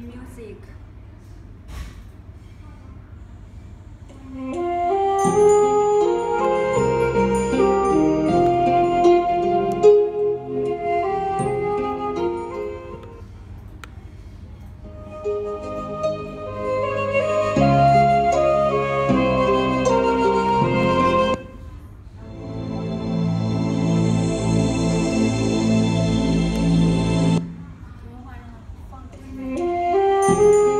music. quero.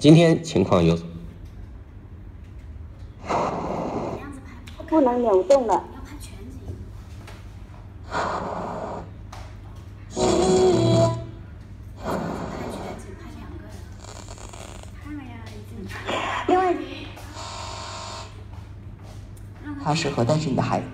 今天情况有？不能扭动了。要拍全景另外他适合单身的孩子